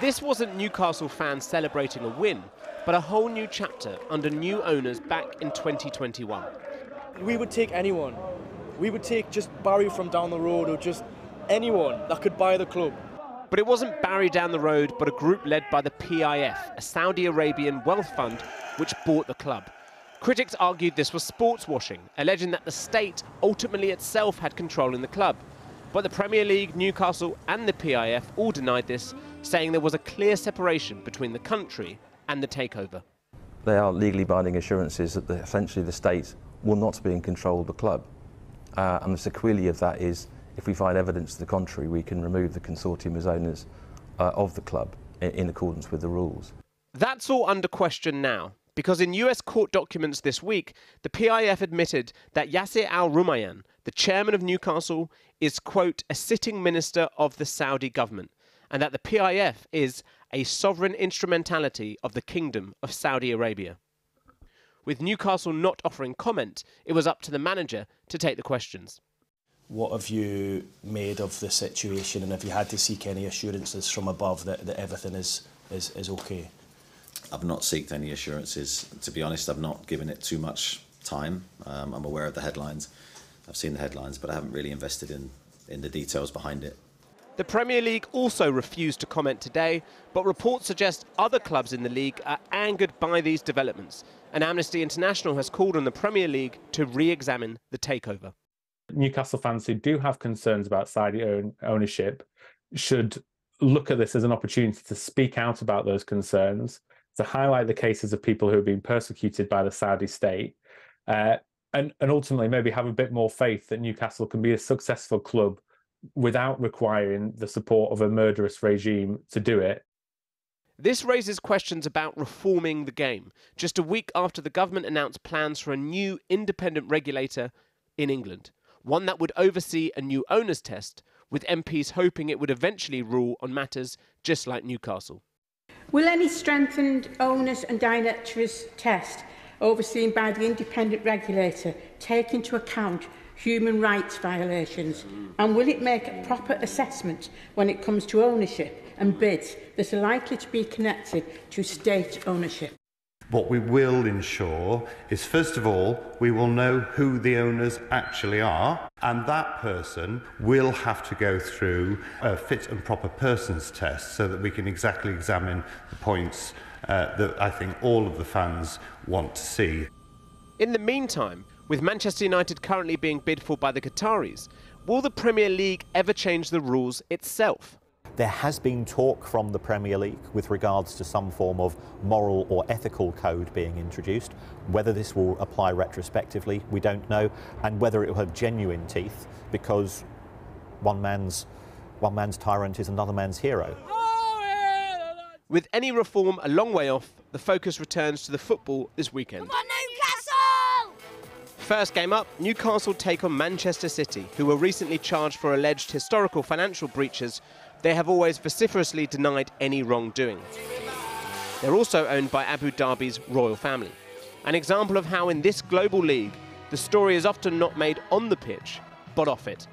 This wasn't Newcastle fans celebrating a win, but a whole new chapter under new owners back in 2021. We would take anyone. We would take just Barry from down the road or just anyone that could buy the club. But it wasn't Barry down the road, but a group led by the PIF, a Saudi Arabian wealth fund which bought the club. Critics argued this was sports washing, alleging that the state ultimately itself had control in the club. But the Premier League, Newcastle, and the PIF all denied this, saying there was a clear separation between the country and the takeover. They are legally binding assurances that the, essentially the state will not be in control of the club. Uh, and the sequelae of that is if we find evidence to the contrary, we can remove the consortium as owners uh, of the club in, in accordance with the rules. That's all under question now, because in US court documents this week, the PIF admitted that Yasser Al Rumayyan, the chairman of Newcastle, is, quote, a sitting minister of the Saudi government, and that the PIF is a sovereign instrumentality of the Kingdom of Saudi Arabia. With Newcastle not offering comment, it was up to the manager to take the questions. What have you made of the situation and have you had to seek any assurances from above that, that everything is, is, is okay? I've not sought any assurances. To be honest, I've not given it too much time. Um, I'm aware of the headlines. I've seen the headlines, but I haven't really invested in, in the details behind it. The Premier League also refused to comment today, but reports suggest other clubs in the league are angered by these developments, and Amnesty International has called on the Premier League to re examine the takeover. Newcastle fans who do have concerns about Saudi ownership should look at this as an opportunity to speak out about those concerns, to highlight the cases of people who have been persecuted by the Saudi state, uh, and, and ultimately maybe have a bit more faith that Newcastle can be a successful club without requiring the support of a murderous regime to do it. This raises questions about reforming the game, just a week after the government announced plans for a new independent regulator in England one that would oversee a new owners test, with MPs hoping it would eventually rule on matters just like Newcastle. Will any strengthened owners and directors test overseen by the independent regulator take into account human rights violations? Mm. And will it make a proper assessment when it comes to ownership and mm. bids that are likely to be connected to state ownership? What we will ensure is, first of all, we will know who the owners actually are, and that person will have to go through a fit and proper persons test so that we can exactly examine the points uh, that I think all of the fans want to see. In the meantime, with Manchester United currently being bid for by the Qataris, will the Premier League ever change the rules itself? There has been talk from the Premier League with regards to some form of moral or ethical code being introduced. Whether this will apply retrospectively, we don't know, and whether it will have genuine teeth because one man's, one man's tyrant is another man's hero. With any reform a long way off, the focus returns to the football this weekend. First game up, Newcastle take on Manchester City, who were recently charged for alleged historical financial breaches they have always vociferously denied any wrongdoing. They're also owned by Abu Dhabi's royal family. An example of how in this global league, the story is often not made on the pitch, but off it.